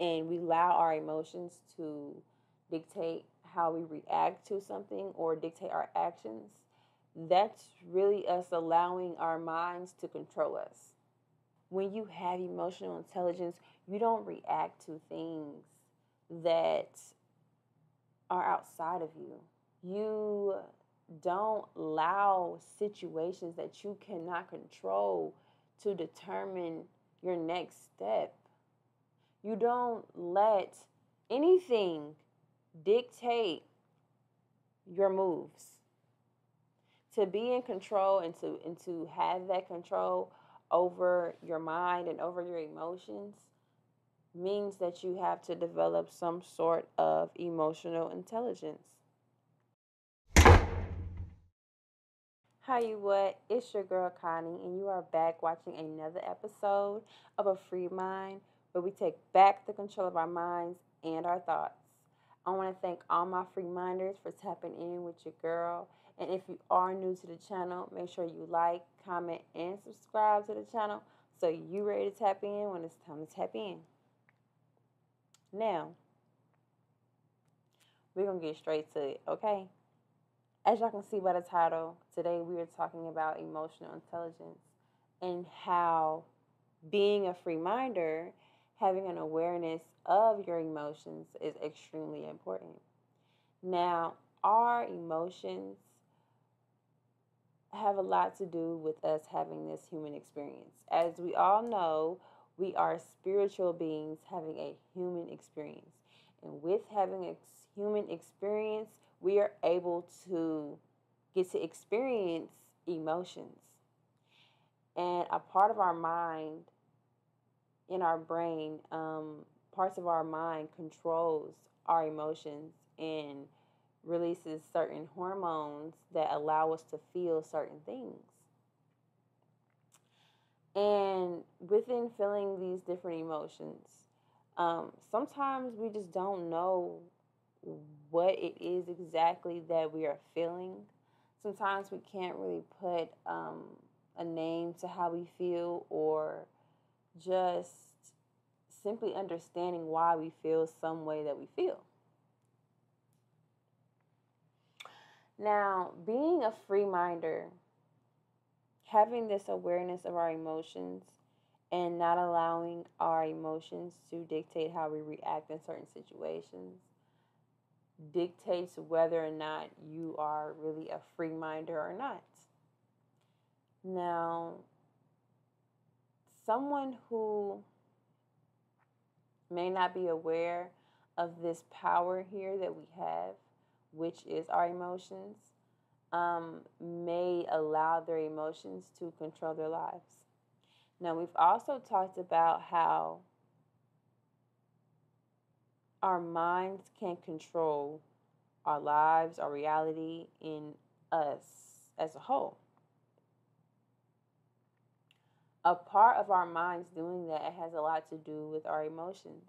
and we allow our emotions to dictate how we react to something or dictate our actions, that's really us allowing our minds to control us. When you have emotional intelligence, you don't react to things that are outside of you. You don't allow situations that you cannot control to determine your next step. You don't let anything dictate your moves. To be in control and to and to have that control over your mind and over your emotions means that you have to develop some sort of emotional intelligence. Hi, you what? It's your girl Connie, and you are back watching another episode of A Free Mind where we take back the control of our minds and our thoughts. I want to thank all my free minders for tapping in with your girl. And if you are new to the channel, make sure you like, comment, and subscribe to the channel so you're ready to tap in when it's time to tap in. Now, we're going to get straight to it, okay? As y'all can see by the title, today we are talking about emotional intelligence and how being a free minder having an awareness of your emotions is extremely important. Now, our emotions have a lot to do with us having this human experience. As we all know, we are spiritual beings having a human experience. And with having a human experience, we are able to get to experience emotions. And a part of our mind in our brain, um, parts of our mind controls our emotions and releases certain hormones that allow us to feel certain things. And within feeling these different emotions, um, sometimes we just don't know what it is exactly that we are feeling. Sometimes we can't really put um, a name to how we feel or just simply understanding why we feel some way that we feel. Now, being a free minder, having this awareness of our emotions and not allowing our emotions to dictate how we react in certain situations dictates whether or not you are really a free minder or not. Now, someone who may not be aware of this power here that we have, which is our emotions, um, may allow their emotions to control their lives. Now, we've also talked about how our minds can control our lives, our reality, in us as a whole a part of our minds doing that has a lot to do with our emotions.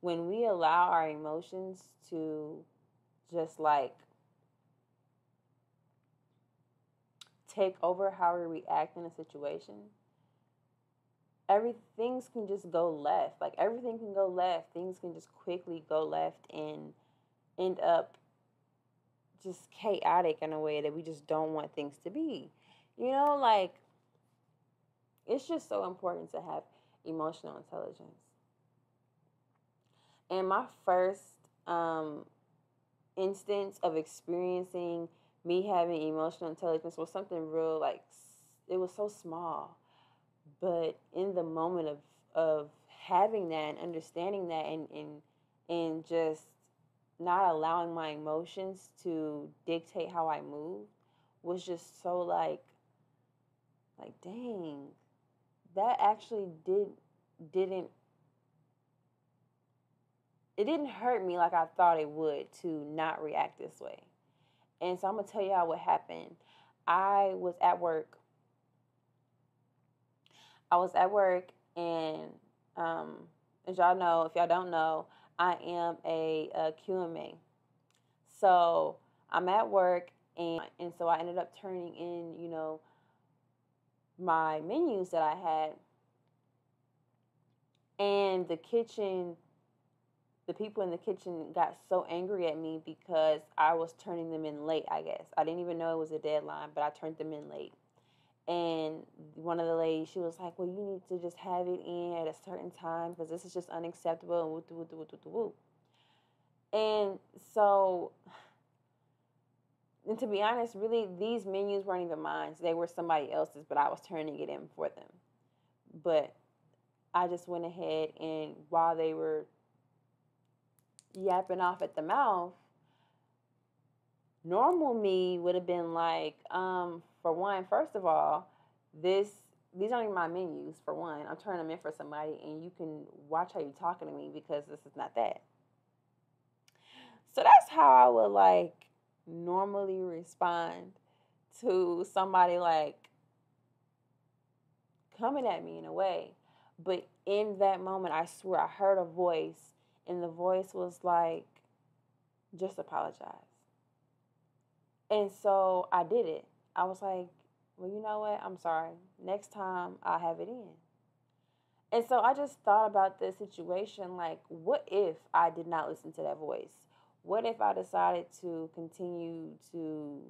When we allow our emotions to just like take over how we react in a situation, everything can just go left. Like everything can go left. Things can just quickly go left and end up just chaotic in a way that we just don't want things to be. You know, like it's just so important to have emotional intelligence. And my first um, instance of experiencing me having emotional intelligence was something real like it was so small but in the moment of of having that and understanding that and and and just not allowing my emotions to dictate how I move was just so like like dang that actually did didn't it didn't hurt me like I thought it would to not react this way. And so I'm gonna tell y'all what happened. I was at work. I was at work and um, as y'all know, if y'all don't know, I am a, a QMA. So I'm at work and and so I ended up turning in, you know, my menus that I had. And the kitchen the people in the kitchen got so angry at me because I was turning them in late, I guess. I didn't even know it was a deadline, but I turned them in late. And one of the ladies, she was like, Well, you need to just have it in at a certain time because this is just unacceptable and. And so, and to be honest, really, these menus weren't even mine. They were somebody else's, but I was turning it in for them. But I just went ahead and while they were yapping off at the mouth, normal me would have been like, um, for one, first of all, this these aren't my menus. For one, I'm turning them in for somebody, and you can watch how you're talking to me because this is not that. So that's how I would like normally respond to somebody like coming at me in a way. But in that moment, I swear I heard a voice and the voice was like, just apologize. And so I did it. I was like, well, you know what? I'm sorry. Next time I'll have it in. And so I just thought about this situation like, what if I did not listen to that voice? What if I decided to continue to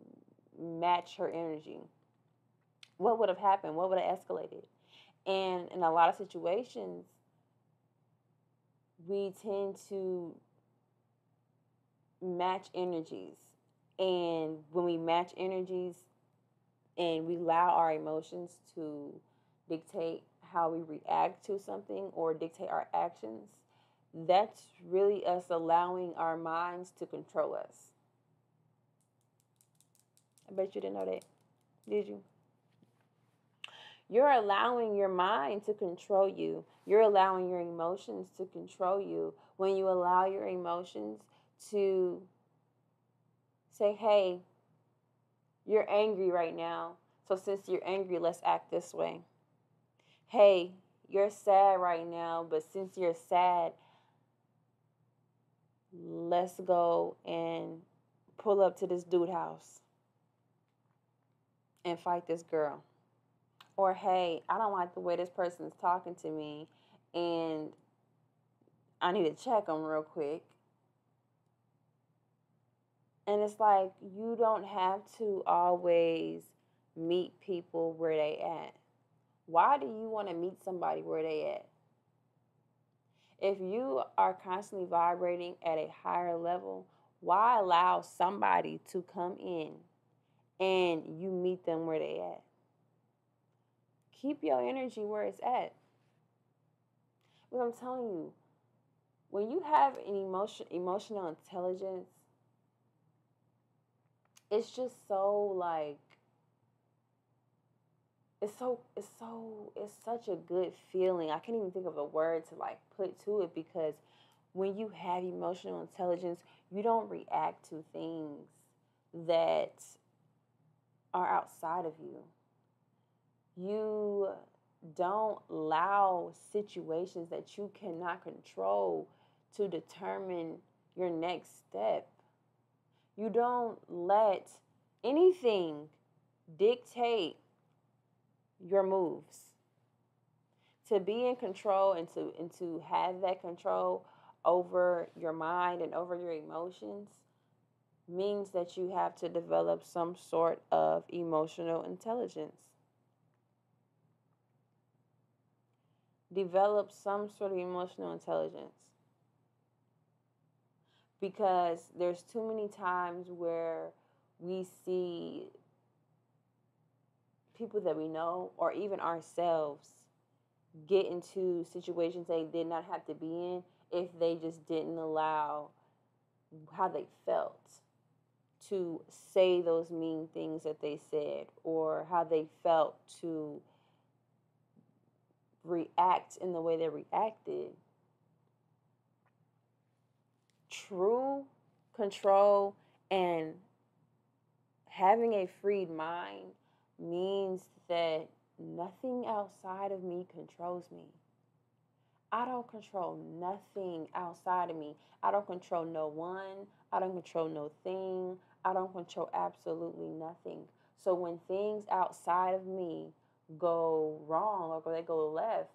match her energy? What would have happened? What would have escalated? And in a lot of situations, we tend to match energies. And when we match energies and we allow our emotions to dictate how we react to something or dictate our actions, that's really us allowing our minds to control us. I bet you didn't know that. Did you? You're allowing your mind to control you. You're allowing your emotions to control you. When you allow your emotions to say, hey, you're angry right now. So since you're angry, let's act this way. Hey, you're sad right now, but since you're sad, let's go and pull up to this dude house and fight this girl or hey, I don't like the way this person is talking to me and I need to check them real quick. And it's like you don't have to always meet people where they at. Why do you want to meet somebody where they at? If you are constantly vibrating at a higher level, why allow somebody to come in and you meet them where they at? keep your energy where it's at. Because I'm telling you, when you have an emotion emotional intelligence, it's just so like it's so it's so it's such a good feeling. I can't even think of a word to like put to it because when you have emotional intelligence, you don't react to things that are outside of you you don't allow situations that you cannot control to determine your next step. You don't let anything dictate your moves. To be in control and to and to have that control over your mind and over your emotions means that you have to develop some sort of emotional intelligence. develop some sort of emotional intelligence because there's too many times where we see people that we know or even ourselves get into situations they did not have to be in if they just didn't allow how they felt to say those mean things that they said or how they felt to react in the way they reacted. True control and having a freed mind means that nothing outside of me controls me. I don't control nothing outside of me. I don't control no one. I don't control no thing. I don't control absolutely nothing. So when things outside of me go wrong or they go left,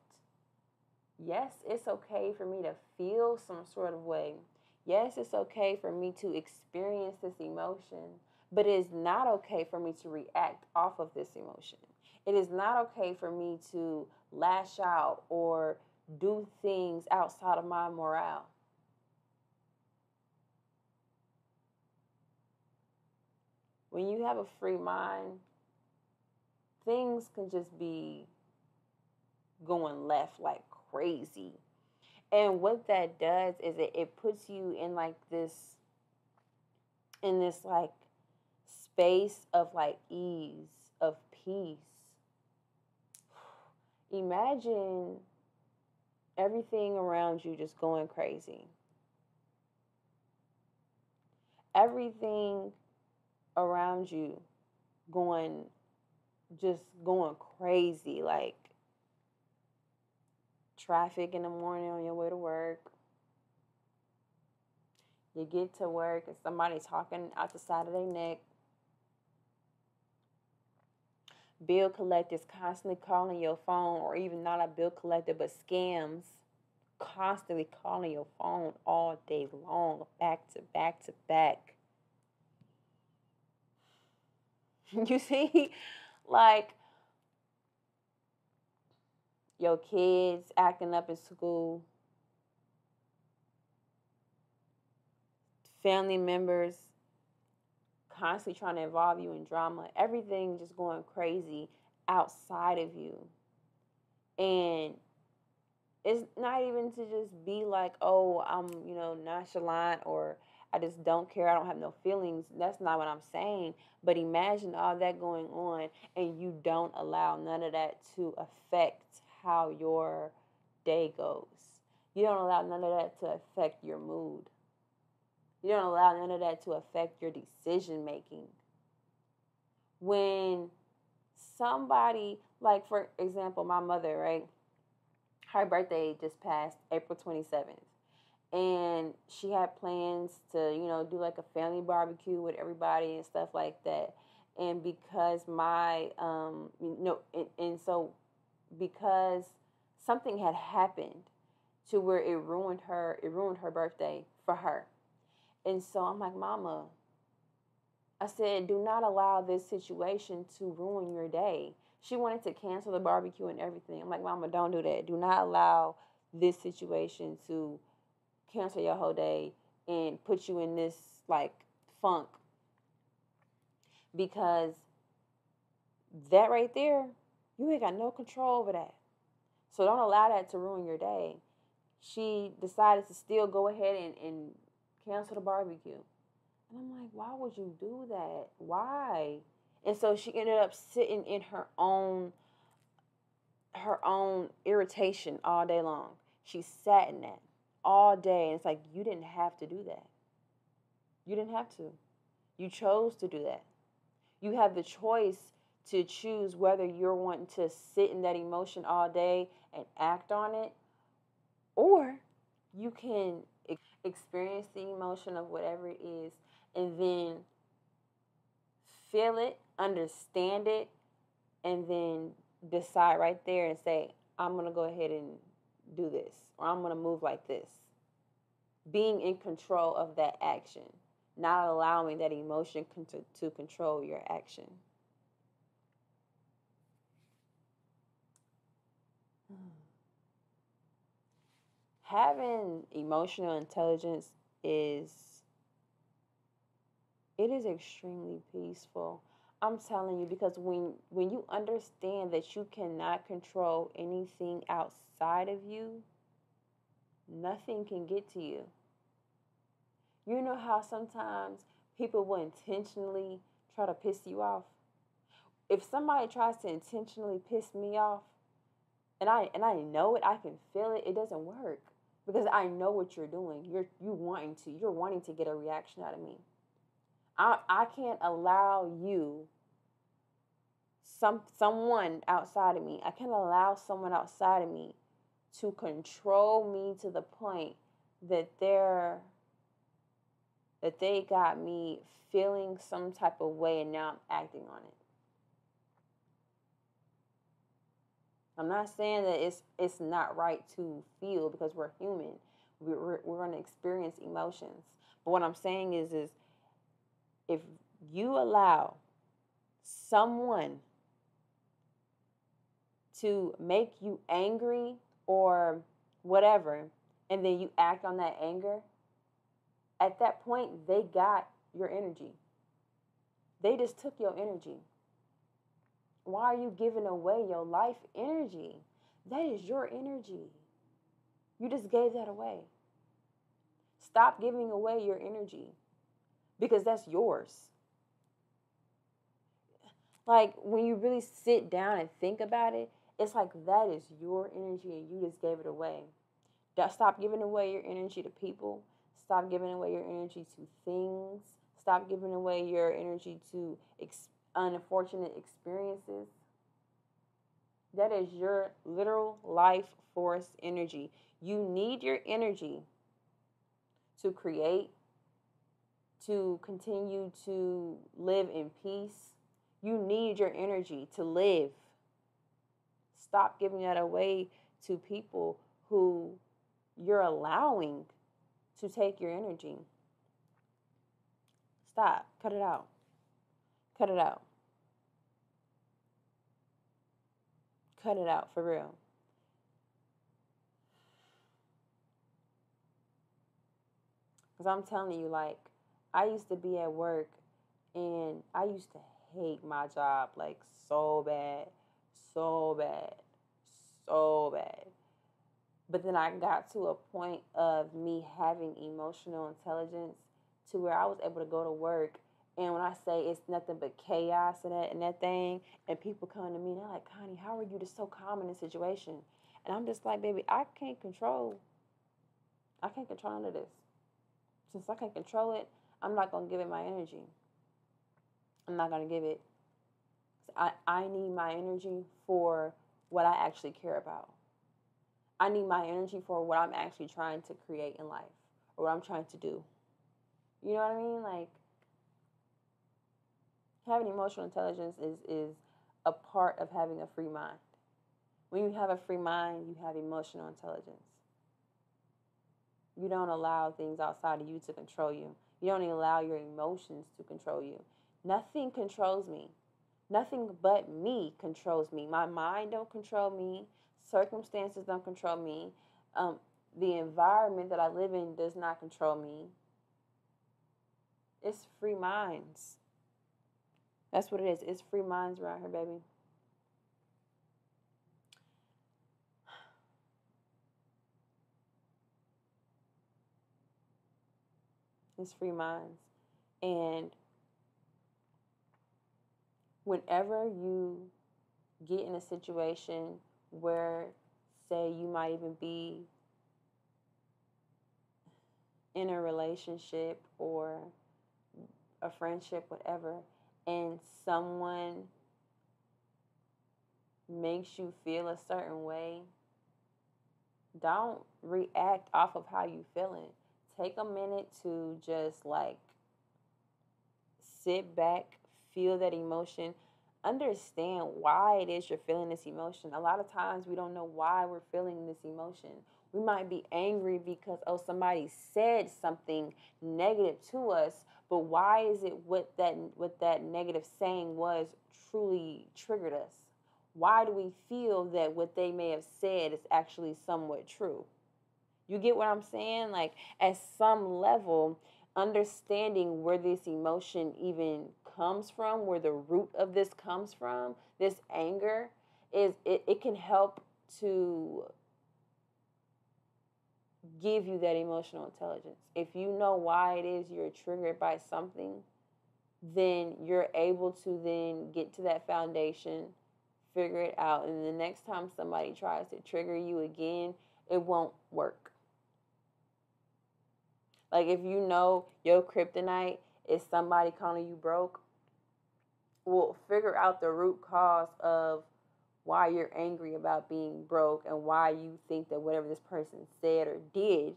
Yes, it's okay for me to feel some sort of way. Yes, it's okay for me to experience this emotion, but it is not okay for me to react off of this emotion. It is not okay for me to lash out or do things outside of my morale. When you have a free mind, things can just be going left like crazy. And what that does is it, it puts you in like this in this like space of like ease, of peace. Imagine everything around you just going crazy. Everything around you going just going crazy like traffic in the morning on your way to work you get to work and somebody's talking out the side of their neck bill collectors constantly calling your phone or even not a bill collector but scams constantly calling your phone all day long back to back to back. You see? Like your kids acting up in school. Family members constantly trying to involve you in drama, everything just going crazy outside of you. And it's not even to just be like, oh, I'm, you know, nonchalant or I just don't care, I don't have no feelings. That's not what I'm saying. But imagine all that going on and you don't allow none of that to affect how your day goes. You don't allow none of that to affect your mood. You don't allow none of that to affect your decision making. When somebody, like for example, my mother, right? Her birthday just passed April 27th. And she had plans to, you know, do like a family barbecue with everybody and stuff like that. And because my, um, you know, and, and so because something had happened to where it ruined her, it ruined her birthday for her and so I'm like, Mama, I said, do not allow this situation to ruin your day. She wanted to cancel the barbecue and everything. I'm like, Mama, don't do that. Do not allow this situation to cancel your whole day and put you in this like funk. Because that right there, you ain't got no control over that. So don't allow that to ruin your day. She decided to still go ahead and, and cancel the barbecue. And I'm like, why would you do that? Why? And so she ended up sitting in her own her own irritation all day long. She sat in that all day. And it's like, you didn't have to do that. You didn't have to. You chose to do that. You have the choice to choose whether you're wanting to sit in that emotion all day and act on it, or you can experience the emotion of whatever it is, and then feel it, understand it, and then decide right there and say, I'm going to go ahead and do this, or I'm going to move like this. Being in control of that action, not allowing that emotion to, to control your action. Having emotional intelligence is it is extremely peaceful. I'm telling you because when when you understand that you cannot control anything outside of you, nothing can get to you. You know how sometimes people will intentionally try to piss you off? If somebody tries to intentionally piss me off, and I and I know it, I can feel it, it doesn't work because I know what you're doing. You're you wanting to. You're wanting to get a reaction out of me. I I can't allow you some someone outside of me. I can't allow someone outside of me to control me to the point that they're that they got me feeling some type of way and now I'm acting on it. I'm not saying that it's it's not right to feel because we're human. We're, we're, going to experience emotions. But what I'm saying is is if you allow someone to make you angry or whatever, and then you act on that anger, at that point, they got your energy. They just took your energy. Why are you giving away your life energy? That is your energy. You just gave that away. Stop giving away your energy because that's yours. Like when you really sit down and think about it, it's like that is your energy and you just gave it away. Stop giving away your energy to people. Stop giving away your energy to things. Stop giving away your energy to ex- unfortunate experiences. That is your literal life force energy. You need your energy to create, to continue to live in peace. You need your energy to live. Stop giving that away to people who you're allowing to take your energy. Stop. Cut it out. Cut it out. Cut it out for real. Because I'm telling you, like, I used to be at work and I used to hate my job, like, so bad, so bad, so bad. But then I got to a point of me having emotional intelligence to where I was able to go to work. And when I say it's nothing but chaos and that and that thing, and people come to me and they're like, Connie, how are you just so calm in this situation? And I'm just like, baby, I can't control. I can't control none of this. Since I can't control it, I'm not gonna give it my energy. I'm not gonna give it. I, I need my energy for what I actually care about. I need my energy for what I'm actually trying to create in life or what I'm trying to do. You know what I mean? Like having emotional intelligence is is a part of having a free mind. When you have a free mind, you have emotional intelligence. You don't allow things outside of you to control you. You don't allow your emotions to control you. Nothing controls me. Nothing but me controls me. My mind don't control me. Circumstances don't control me. Um, the environment that I live in does not control me. It's free minds. That's what it is. It's free minds around here, baby. It's free minds. And whenever you get in a situation where, say, you might even be in a relationship or a friendship, whatever, and someone makes you feel a certain way, don't react off of how you feeling. Take a minute to just like sit back, feel that emotion, understand why it is you're feeling this emotion. A lot of times we don't know why we're feeling this emotion. We might be angry because oh somebody said something negative to us, but why is it what that what that negative saying was truly triggered us? Why do we feel that what they may have said is actually somewhat true? You get what I'm saying? Like at some level, understanding where this emotion even comes from, where the root of this comes from, this anger, is it, it can help to give you that emotional intelligence. If you know why it is you're triggered by something, then you're able to then get to that foundation, figure it out, and the next time somebody tries to trigger you again, it won't work. Like if you know your kryptonite is somebody calling you broke, well, figure out the root cause of why you're angry about being broke and why you think that whatever this person said or did,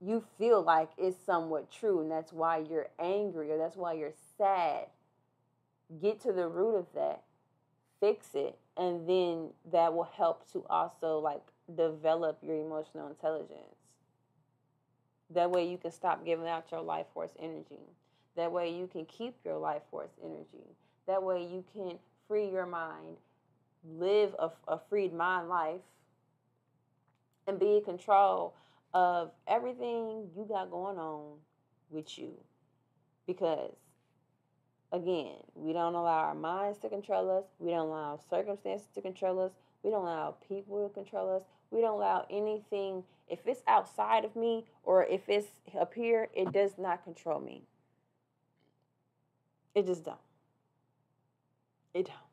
you feel like is somewhat true, and that's why you're angry or that's why you're sad. Get to the root of that, fix it, and then that will help to also like develop your emotional intelligence. That way you can stop giving out your life force energy. That way you can keep your life force energy. That way you can free your mind, live a, a freed mind life, and be in control of everything you got going on with you. Because, again, we don't allow our minds to control us, we don't allow circumstances to control us, we don't allow people to control us, we don't allow anything. If it's outside of me or if it's up here, it does not control me. It just don't. It don't.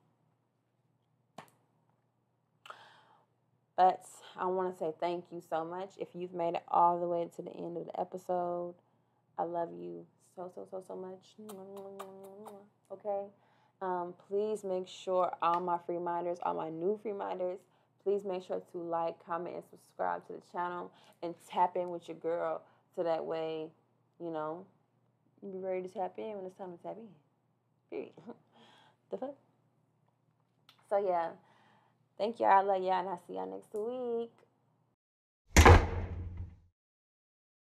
But I want to say thank you so much. If you've made it all the way to the end of the episode, I love you so, so, so, so much. Okay? Um, please make sure all my free minders, all my new free minders, please make sure to like, comment, and subscribe to the channel and tap in with your girl so that way, you know, you be ready to tap in when it's time to tap in. Period. the fuck? So, yeah. Thank y'all. I love y'all, and I'll see y'all next week.